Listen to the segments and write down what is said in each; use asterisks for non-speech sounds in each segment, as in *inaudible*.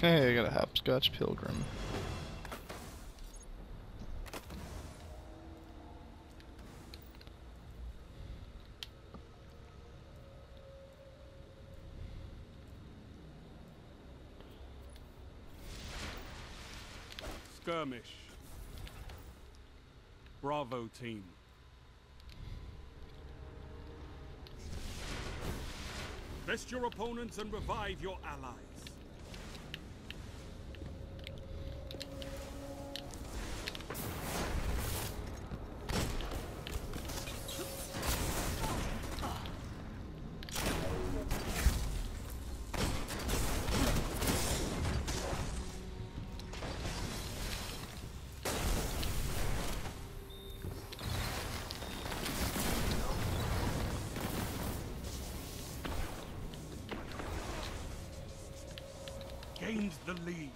Hey, I got a hopscotch pilgrim. Skirmish. Bravo team. Best your opponents and revive your allies. The lead.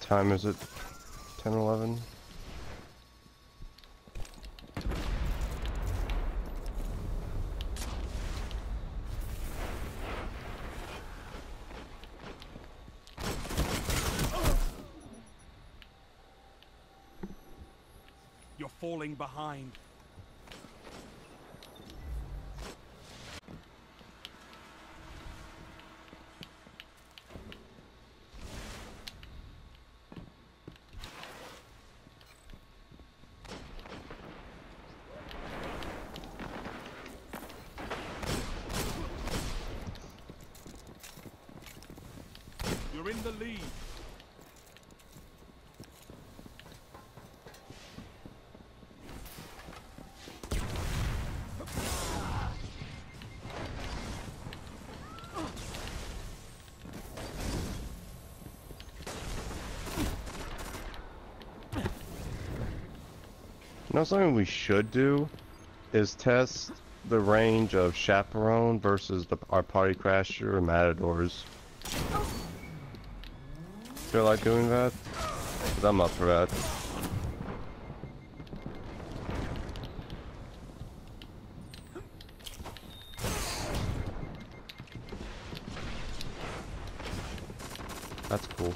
Time is it? 10, 11? Falling behind. You're in the lead. You know something we should do is test the range of Chaperone versus the, our Party Crasher and Matadors. Feel like doing that? 'Cause I'm up for that. That's cool.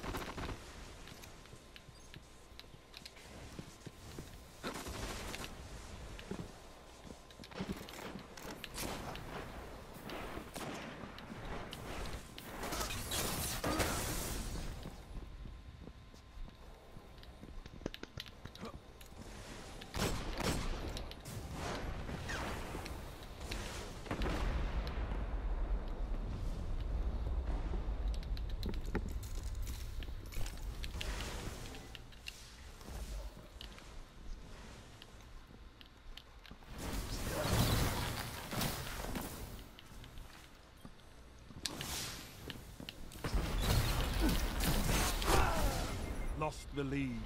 Lost the lead.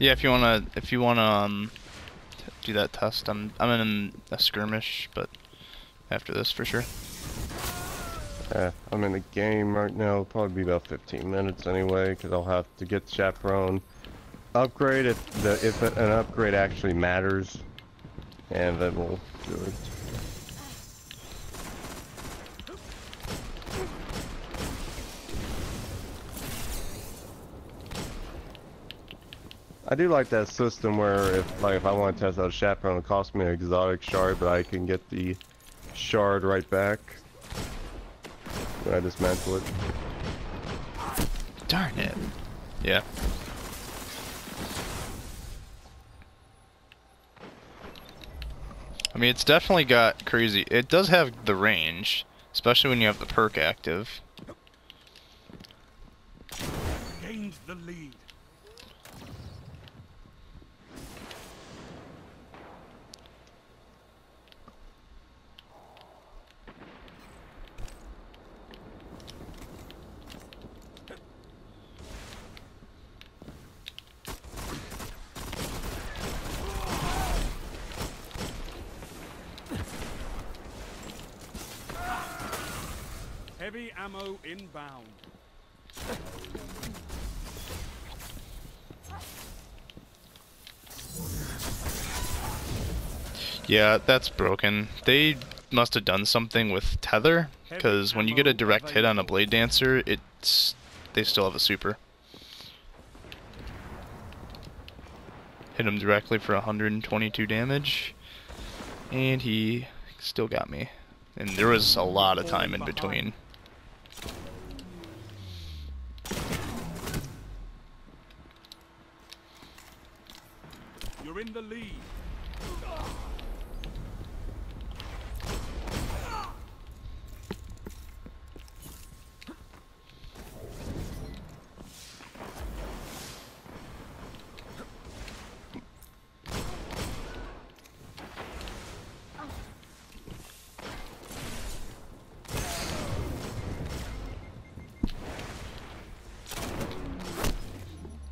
Yeah, if you wanna, if you wanna um, do that test, I'm I'm in a skirmish, but after this for sure. Yeah, I'm in the game right now. It'll probably be about 15 minutes anyway, because I'll have to get the Chaperone upgrade if the if an upgrade actually matters, and then we'll do it. I do like that system where if like if I want to test out a Chaperone, it costs me an exotic shard, but I can get the shard right back when I dismantle it. Darn it. Yeah. I mean, it's definitely got crazy. It does have the range, especially when you have the perk active. Gains the lead. Heavy ammo inbound. Yeah, that's broken. They must have done something with tether, because when you get a direct hit on a blade dancer, it's they still have a super. Hit him directly for 122 damage, and he still got me. And there was a lot of time in between. You're in the lead.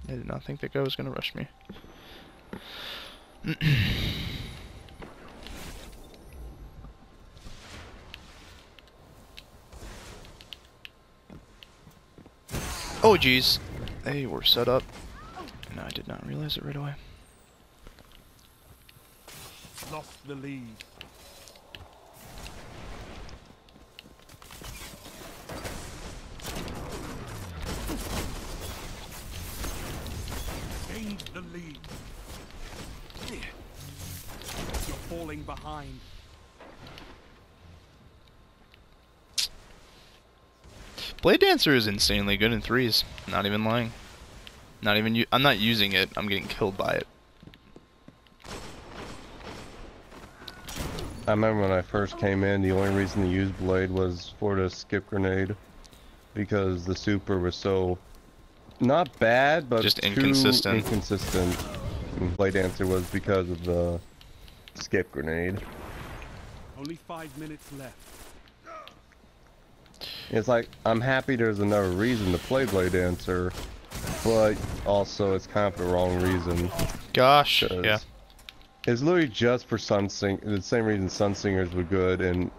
I did not think that guy was gonna rush me. *clears throat* oh jeez. They were set up. And I did not realize it right away. Lost the lead. Gained the lead. Falling behind. Blade Dancer is insanely good in threes. Not even lying. Not even u I'm not using it. I'm getting killed by it. I remember when I first came in, the only reason to use Blade was for the skip grenade. Because the super was so... Not bad, but Just too inconsistent. inconsistent. And Blade Dancer was because of the skip grenade. Only five minutes left. It's like, I'm happy there's another reason to play Blade Dancer, but also it's kind of the wrong reason. Gosh, Yeah. It's literally just for Sunsing. The same reason Sunsingers were good and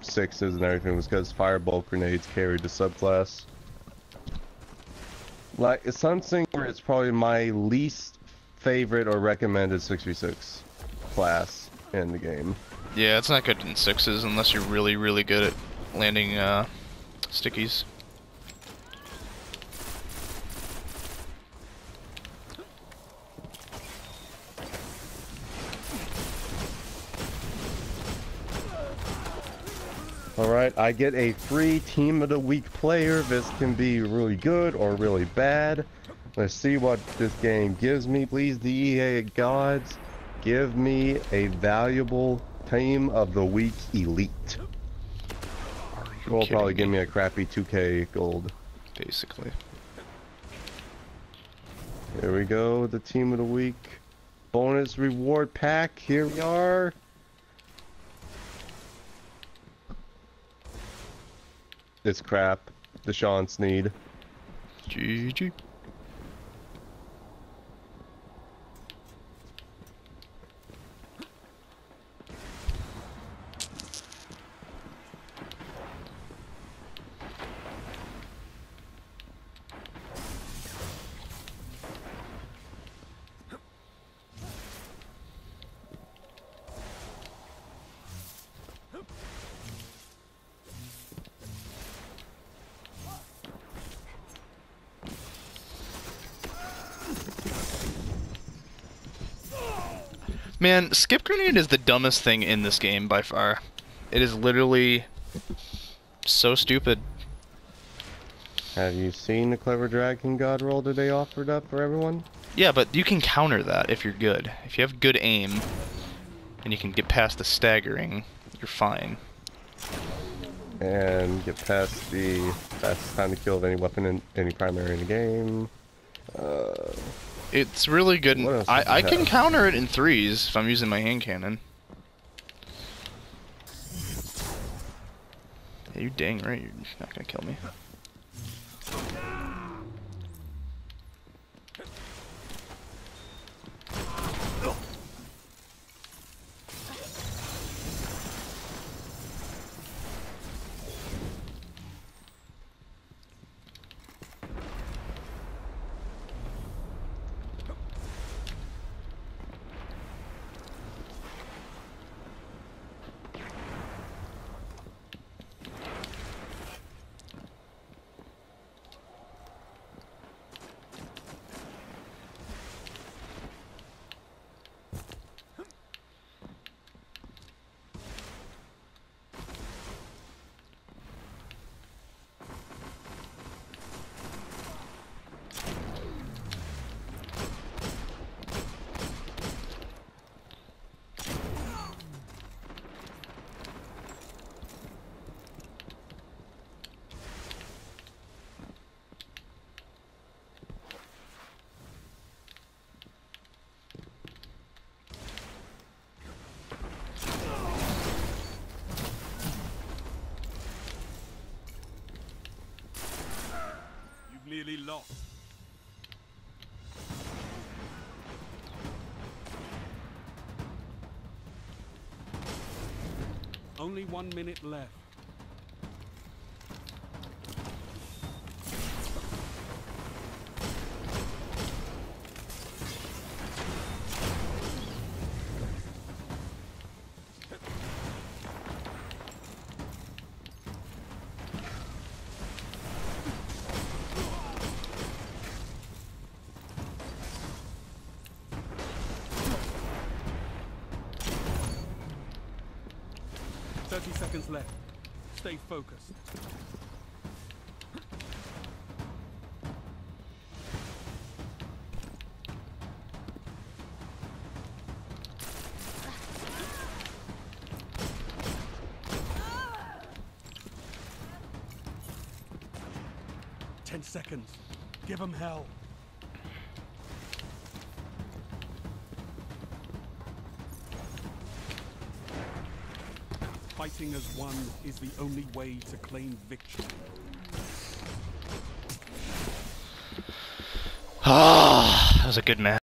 sixes and everything was because fireball grenades carried the subclass. Like a Sunsinger is probably my least favorite or recommended 6v6 class in the game. Yeah, it's not good in sixes unless you're really, really good at landing uh, stickies. Alright, I get a free team of the week player. This can be really good or really bad. Let's see what this game gives me. Please, the EA gods, give me a valuable team of the week elite. Will kidding probably give me? me a crappy 2k gold. Basically. Here we go, the team of the week. Bonus reward pack, here we are. It's crap. Deshaun Sneed. GG. Man, skip grenade is the dumbest thing in this game by far. It is literally so stupid. Have you seen the Clever Dragon God roll that they offered up for everyone? Yeah, but you can counter that if you're good. If you have good aim and you can get past the staggering, you're fine. And get past the fastest time to kill of any weapon in any primary in the game. Uh, It's really good. in- I, I can counter it in threes if I'm using my hand cannon. Yeah, you dang right, you're not gonna kill me. Lost. Only one minute left. Thirty seconds left. Stay focused. Ten seconds. Give him hell. Fighting as one is the only way to claim victory. Ah, that was a good match.